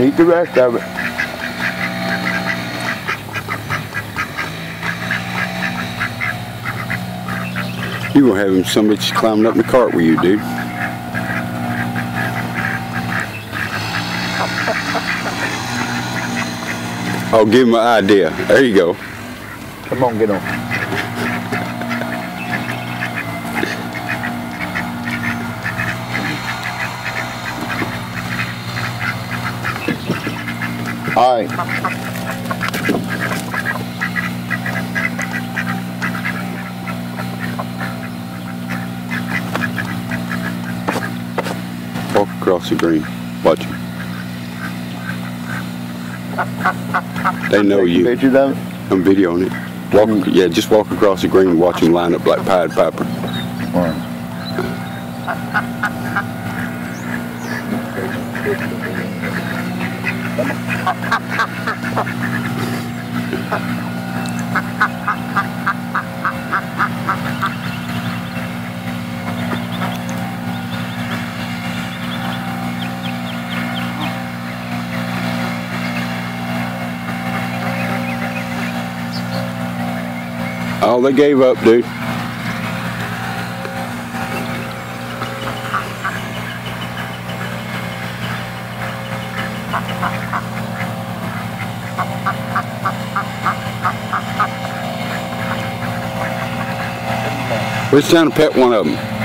Eat the rest of it. You gonna have him somebody climbing up in the cart with you, dude. I'll give him an idea. There you go. Come on, get on. All right. Walk across the green. Watch him. They know you. Pictures of it. I'm videoing it. Walk, yeah, just walk across the green and watch him line up like Pied Piper. Right. Oh, they gave up, dude. Let's down and pet one of them.